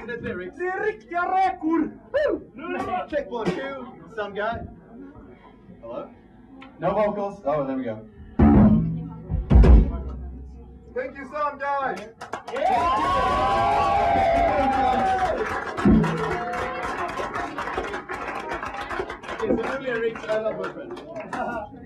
Release alternate lyrics. Det är! Check one, two. Some guy. Hello? No vocals. Oh, there we go. Thank you, some guy. It's a new lyrics. I love boyfriend.